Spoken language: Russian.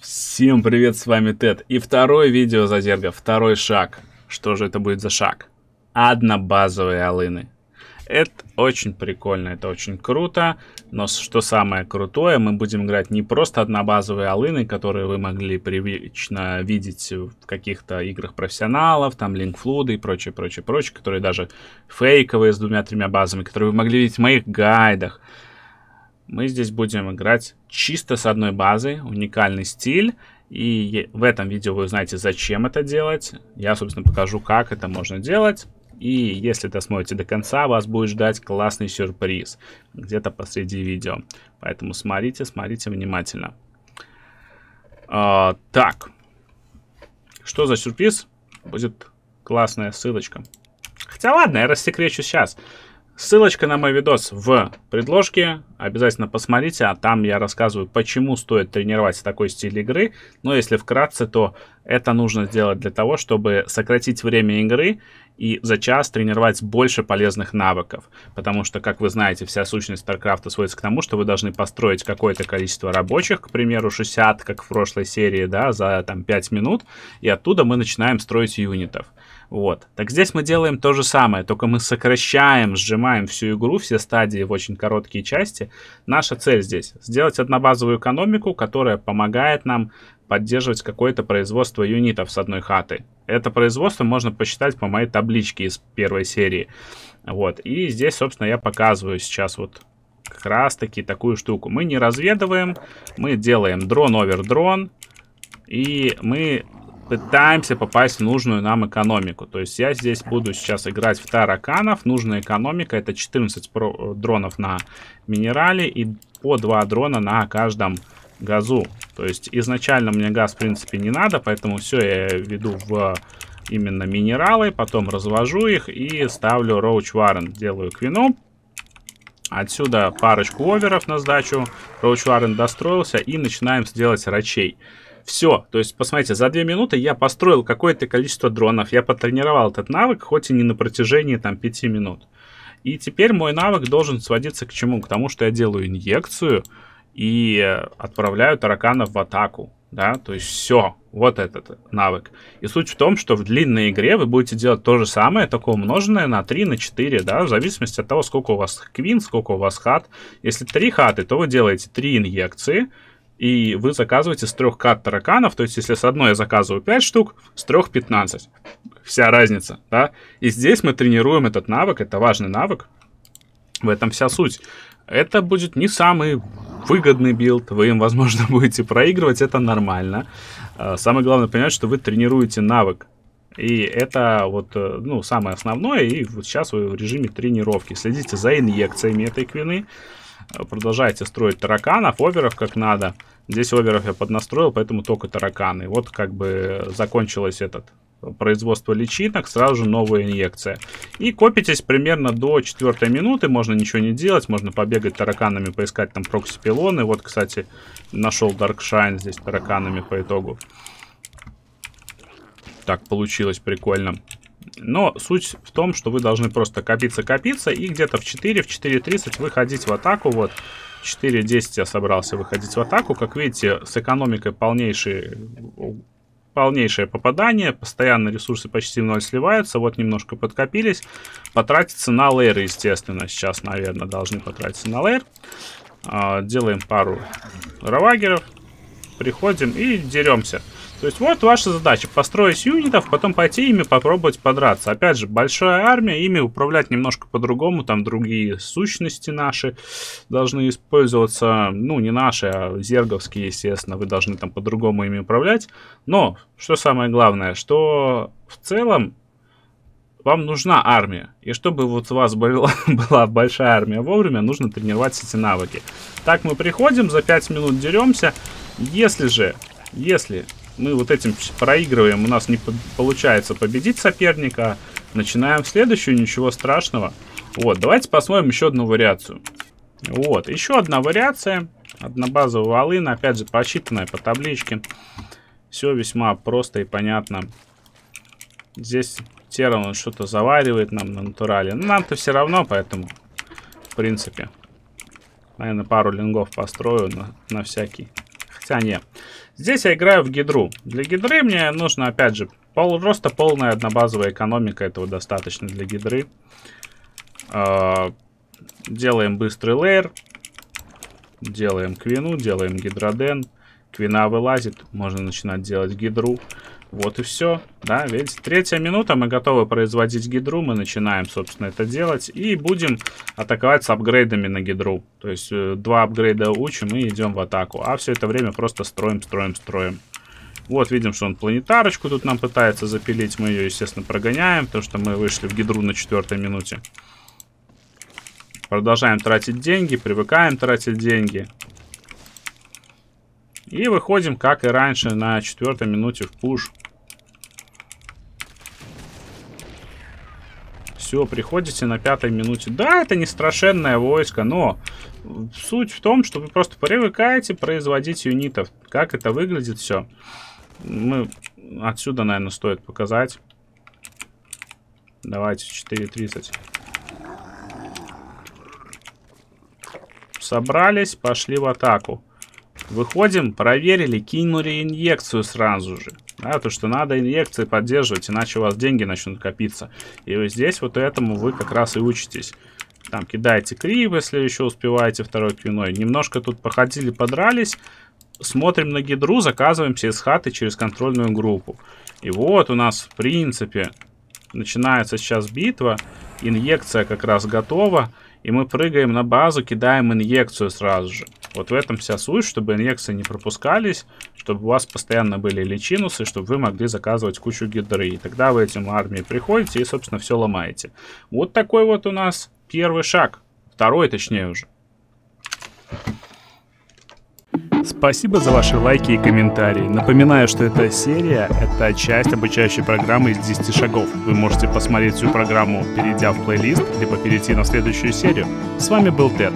Всем привет, с вами Тед. И второе видео Зазерга, второй шаг. Что же это будет за шаг? Однобазовые алыны. Это очень прикольно, это очень круто, но что самое крутое, мы будем играть не просто однобазовые алыны, которые вы могли привычно видеть в каких-то играх профессионалов, там линкфлуды и прочее, прочее, прочее, которые даже фейковые с двумя-тремя базами, которые вы могли видеть в моих гайдах. Мы здесь будем играть чисто с одной базой, уникальный стиль. И в этом видео вы узнаете, зачем это делать. Я, собственно, покажу, как это можно делать. И если досмотрите до конца, вас будет ждать классный сюрприз где-то посреди видео. Поэтому смотрите, смотрите внимательно. А, так. Что за сюрприз? Будет классная ссылочка. Хотя ладно, я рассекречу сейчас. Ссылочка на мой видос в предложке. Обязательно посмотрите, а там я рассказываю, почему стоит тренировать такой стиль игры. Но если вкратце, то это нужно сделать для того, чтобы сократить время игры и за час тренировать больше полезных навыков. Потому что, как вы знаете, вся сущность StarCraft сводится к тому, что вы должны построить какое-то количество рабочих, к примеру, 60, как в прошлой серии, да, за там 5 минут, и оттуда мы начинаем строить юнитов. Вот. Так здесь мы делаем то же самое, только мы сокращаем, сжимаем всю игру, все стадии в очень короткие части. Наша цель здесь сделать однобазовую экономику, которая помогает нам поддерживать какое-то производство юнитов с одной хаты. Это производство можно посчитать по моей табличке из первой серии. Вот. И здесь, собственно, я показываю сейчас вот как раз таки такую штуку. Мы не разведываем, мы делаем дрон-овер-дрон, и мы пытаемся попасть в нужную нам экономику. То есть я здесь буду сейчас играть в тараканов. Нужная экономика это 14 про дронов на минерале и по 2 дрона на каждом газу. То есть изначально мне газ в принципе не надо, поэтому все я веду в именно минералы, потом развожу их и ставлю Роуч Варен. Делаю квину. Отсюда парочку оверов на сдачу. Роуч Варен достроился и начинаем сделать рачей. Все, то есть, посмотрите, за две минуты я построил какое-то количество дронов, я потренировал этот навык, хоть и не на протяжении там 5 минут. И теперь мой навык должен сводиться к чему? К тому, что я делаю инъекцию и отправляю тараканов в атаку. Да, то есть все, вот этот навык. И суть в том, что в длинной игре вы будете делать то же самое, такое умноженное на 3, на 4, да, в зависимости от того, сколько у вас квин, сколько у вас хат. Если 3 хаты, то вы делаете 3 инъекции, и вы заказываете с трех хат тараканов, то есть если с одной я заказываю 5 штук, с трех 15. Вся разница, да? И здесь мы тренируем этот навык, это важный навык, в этом вся суть. Это будет не самый выгодный билд, вы им, возможно, будете проигрывать, это нормально. А, самое главное понять, что вы тренируете навык. И это вот, э, ну, самое основное, и вот сейчас вы в режиме тренировки. Следите за инъекциями этой квины, продолжайте строить тараканов, оверов как надо. Здесь оверов я поднастроил, поэтому только тараканы. Вот как бы закончилось этот производство личинок, сразу же новая инъекция. И копитесь примерно до четвертой минуты, можно ничего не делать, можно побегать тараканами, поискать там прокси-пилоны. Вот, кстати, нашел Darkshine здесь тараканами по итогу. Так получилось прикольно. Но суть в том, что вы должны просто копиться-копиться и где-то в 4, в 4.30 выходить в атаку. Вот 4.10 я собрался выходить в атаку. Как видите, с экономикой полнейший, полнейшее попадание. Постоянно ресурсы почти в ноль сливаются. Вот немножко подкопились. Потратиться на лейр, естественно. Сейчас, наверное, должны потратиться на лейр. А, делаем пару равагеров. Приходим и деремся. То есть вот ваша задача, построить юнитов, потом пойти ими попробовать подраться. Опять же, большая армия, ими управлять немножко по-другому, там другие сущности наши должны использоваться, ну не наши, а зерговские, естественно, вы должны там по-другому ими управлять. Но, что самое главное, что в целом вам нужна армия. И чтобы вот у вас была, была большая армия вовремя, нужно тренировать эти навыки. Так мы приходим, за 5 минут деремся. Если же, если мы вот этим проигрываем, у нас не получается победить соперника, начинаем следующую, ничего страшного. Вот, давайте посмотрим еще одну вариацию. Вот, еще одна вариация, однобазового алына, опять же, посчитанная по табличке. Все весьма просто и понятно. Здесь Терран он что-то заваривает нам на натурале. Но нам-то все равно, поэтому, в принципе, наверное, пару лингов построю на, на всякий хотя не. Здесь я играю в гидру. Для гидры мне нужно, опять же, пол, просто полная однобазовая экономика. Этого достаточно для гидры. Э, делаем быстрый лейер. Делаем квину, делаем гидроден. Квина вылазит, можно начинать делать гидру. Вот и все. Да, видите, третья минута, мы готовы производить гидру, мы начинаем, собственно, это делать. И будем атаковать с апгрейдами на гидру. То есть э, два апгрейда учим и идем в атаку. А все это время просто строим, строим, строим. Вот, видим, что он планетарочку тут нам пытается запилить. Мы ее, естественно, прогоняем, потому что мы вышли в гидру на четвертой минуте. Продолжаем тратить деньги, привыкаем тратить деньги. И выходим, как и раньше, на четвертой минуте в пуш. Все, приходите на пятой минуте. Да, это не страшенное войско, но суть в том, что вы просто привыкаете производить юнитов. Как это выглядит все. Мы отсюда, наверное, стоит показать. Давайте 4.30. Собрались, пошли в атаку. Выходим, проверили, кинули инъекцию сразу же. Да, то, что надо инъекции поддерживать, иначе у вас деньги начнут копиться. И вот здесь вот этому вы как раз и учитесь. Там кидаете крип, если еще успеваете второй квиной. Немножко тут походили, подрались. Смотрим на гидру, заказываем из хаты через контрольную группу. И вот у нас, в принципе, начинается сейчас битва. Инъекция как раз готова. И мы прыгаем на базу, кидаем инъекцию сразу же. Вот в этом вся суть, чтобы инъекции не пропускались, чтобы у вас постоянно были личинусы, чтобы вы могли заказывать кучу гидры. И тогда вы этим армии приходите и, собственно, все ломаете. Вот такой вот у нас первый шаг. Второй, точнее уже. Спасибо за ваши лайки и комментарии. Напоминаю, что эта серия — это часть обучающей программы из 10 шагов. Вы можете посмотреть всю программу, перейдя в плейлист, либо перейти на следующую серию. С вами был Тед.